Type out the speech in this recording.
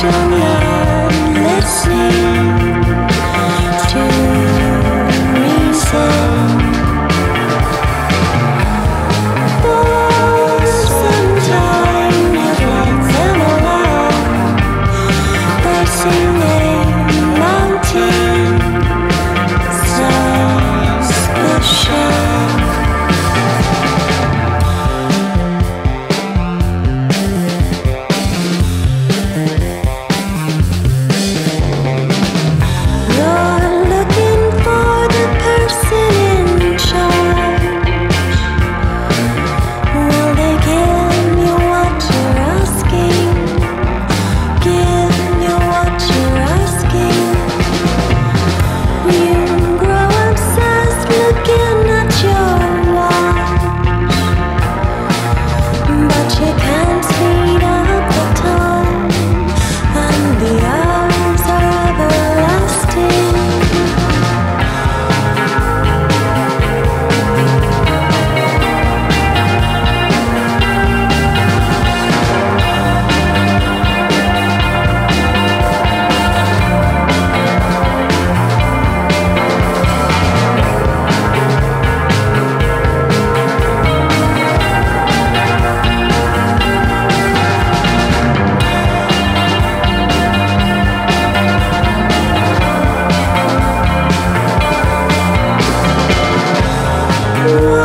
想念。Oh.